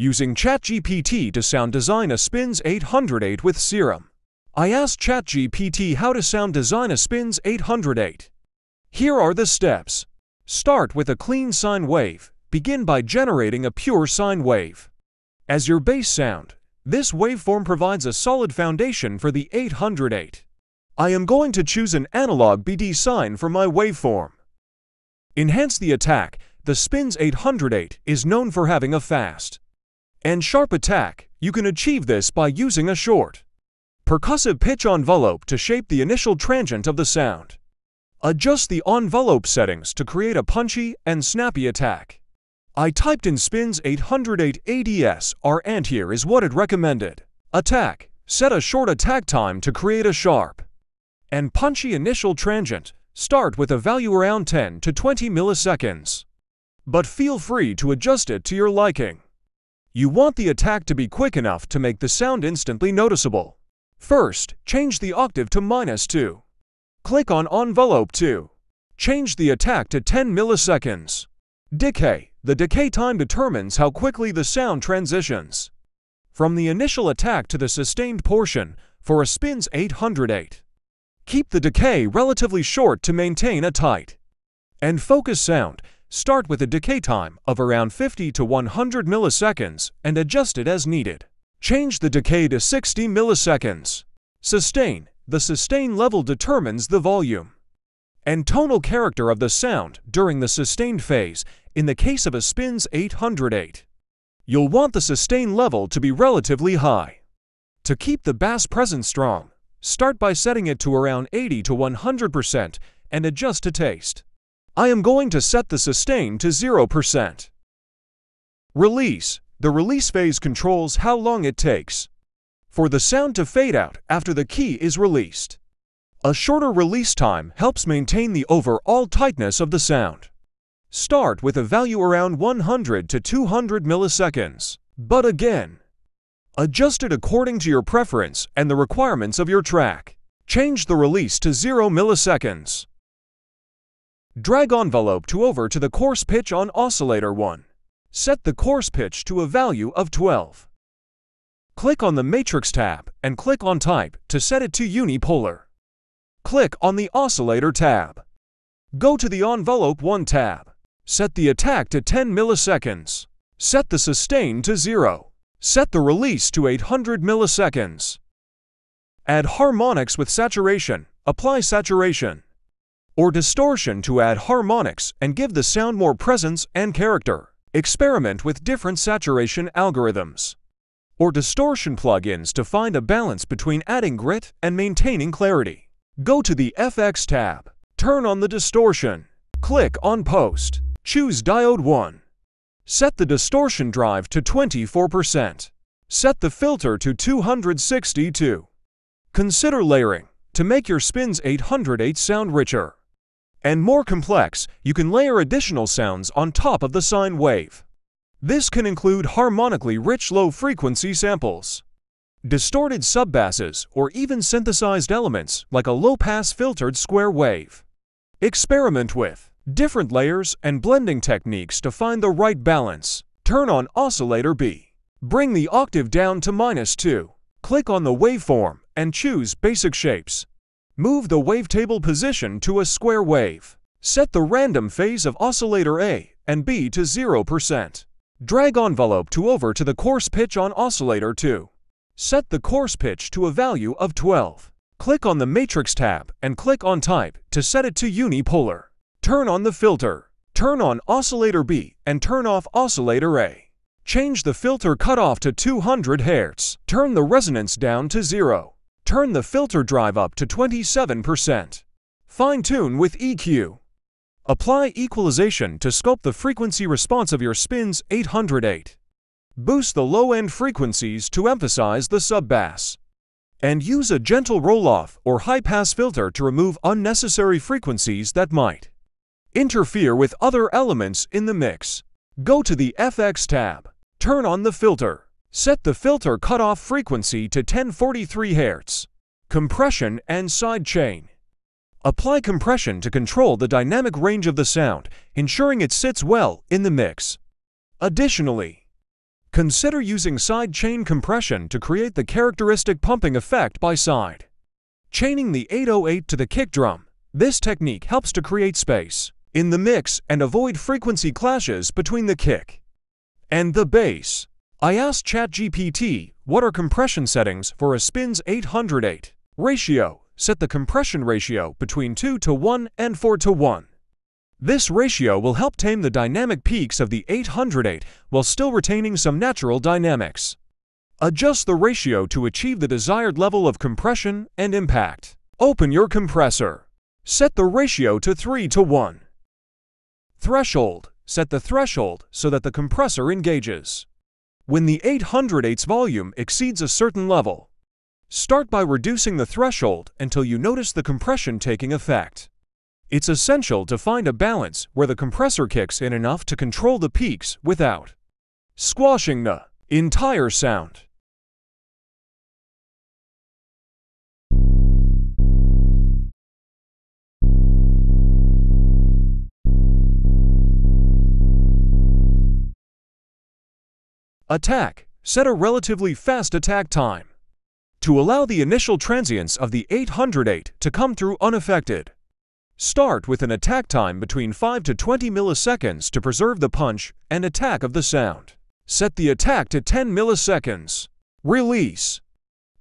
Using ChatGPT to sound design a Spinz 808 with Serum. I asked ChatGPT how to sound design a Spinz 808. Here are the steps. Start with a clean sine wave. Begin by generating a pure sine wave. As your base sound, this waveform provides a solid foundation for the 808. I am going to choose an analog BD sine for my waveform. Enhance the attack. The Spinz 808 is known for having a fast and sharp attack. You can achieve this by using a short, percussive pitch envelope to shape the initial transient of the sound. Adjust the envelope settings to create a punchy and snappy attack. I typed in Spinz 808 ADSR and here is what it recommended. Attack. Set a short attack time to create a sharp and punchy initial transient. Start with a value around 10 to 20 milliseconds. But feel free to adjust it to your liking. You want the attack to be quick enough to make the sound instantly noticeable. First, change the octave to minus 2. Click on Envelope 2. Change the attack to 10 milliseconds. Decay. The decay time determines how quickly the sound transitions. From the initial attack to the sustained portion for a Spinz 808. Keep the decay relatively short to maintain a tight and focus sound. Start with a decay time of around 50 to 100 milliseconds and adjust it as needed. Change the decay to 60 milliseconds. Sustain. The sustain level determines the volume and tonal character of the sound during the sustained phase in the case of a Spinz 808. You'll want the sustain level to be relatively high. To keep the bass presence strong, start by setting it to around 80 to 100% and adjust to taste. I am going to set the sustain to 0%. Release. The release phase controls how long it takes for the sound to fade out after the key is released. A shorter release time helps maintain the overall tightness of the sound. Start with a value around 100 to 200 milliseconds, but again, adjust it according to your preference and the requirements of your track. Change the release to 0 milliseconds. Drag envelope to over to the coarse pitch on oscillator 1. Set the coarse pitch to a value of 12. Click on the Matrix tab and click on Type to set it to unipolar. Click on the Oscillator tab. Go to the Envelope 1 tab. Set the attack to 10 milliseconds. Set the sustain to 0. Set the release to 800 milliseconds. Add harmonics with saturation. Apply saturation or distortion to add harmonics and give the sound more presence and character. Experiment with different saturation algorithms or distortion plugins to find a balance between adding grit and maintaining clarity. Go to the FX tab, turn on the distortion, click on Post, choose Diode 1. Set the distortion drive to 24%. Set the filter to 262. Consider layering to make your Spinz 808 sound richer and more complex, you can layer additional sounds on top of the sine wave. This can include harmonically rich low-frequency samples, distorted subbasses, or even synthesized elements like a low-pass filtered square wave. Experiment with different layers and blending techniques to find the right balance. Turn on Oscillator B. Bring the octave down to minus 2. Click on the waveform and choose Basic Shapes. Move the wavetable position to a square wave. Set the random phase of oscillator A and B to 0%. Drag envelope to over to the coarse pitch on oscillator 2. Set the coarse pitch to a value of 12. Click on the Matrix tab and click on Type to set it to unipolar. Turn on the filter. Turn on oscillator B and turn off oscillator A. Change the filter cutoff to 200 Hz. Turn the resonance down to 0. Turn the filter drive up to 27%. Fine-tune with EQ. Apply equalization to sculpt the frequency response of your Spinz 808. Boost the low-end frequencies to emphasize the sub-bass. And use a gentle roll-off or high-pass filter to remove unnecessary frequencies that might interfere with other elements in the mix. Go to the FX tab. Turn on the filter. Set the filter cutoff frequency to 1043 Hz. Compression and sidechain. Apply compression to control the dynamic range of the sound, ensuring it sits well in the mix. Additionally, Consider using side chain compression to create the characteristic pumping effect by side. Chaining the 808 to the kick drum, this technique helps to create space in the mix and avoid frequency clashes between the kick and the bass. I asked ChatGPT what are compression settings for a SPINZ 808 ratio. Set the compression ratio between 2 to 1 and 4 to 1. This ratio will help tame the dynamic peaks of the 808 while still retaining some natural dynamics. Adjust the ratio to achieve the desired level of compression and impact. Open your compressor. Set the ratio to 3 to 1. Threshold. Set the threshold so that the compressor engages. When the 808's volume exceeds a certain level, start by reducing the threshold until you notice the compression taking effect. It's essential to find a balance where the compressor kicks in enough to control the peaks without squashing the entire sound. Attack. Set a relatively fast attack time to allow the initial transients of the 808 to come through unaffected. Start with an attack time between 5 to 20 milliseconds to preserve the punch and attack of the sound. Set the attack to 10 milliseconds. Release.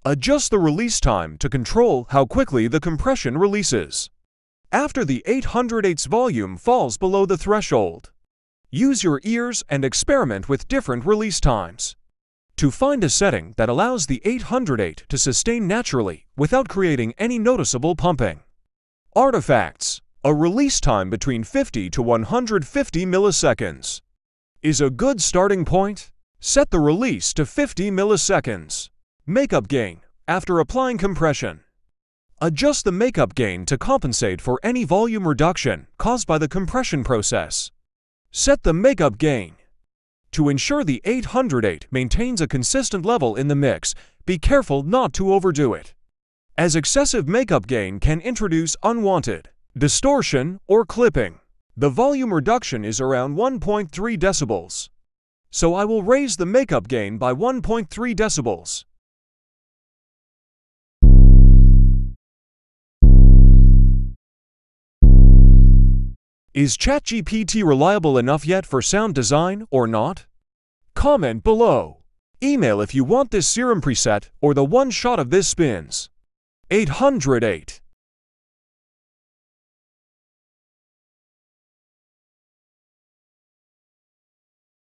Adjust the release time to control how quickly the compression releases. After the 808's volume falls below the threshold, use your ears and experiment with different release times. To find a setting that allows the 808 to sustain naturally without creating any noticeable pumping. Artifacts, a release time between 50 to 150 milliseconds, is a good starting point. Set the release to 50 milliseconds. Makeup gain, after applying compression. Adjust the makeup gain to compensate for any volume reduction caused by the compression process. Set the makeup gain. To ensure the 808 maintains a consistent level in the mix, be careful not to overdo it as excessive makeup gain can introduce unwanted distortion or clipping. The volume reduction is around 1.3 decibels. So I will raise the makeup gain by 1.3 decibels. Is ChatGPT reliable enough yet for sound design or not? Comment below. Email if you want this serum preset or the one shot of this Spinz. 808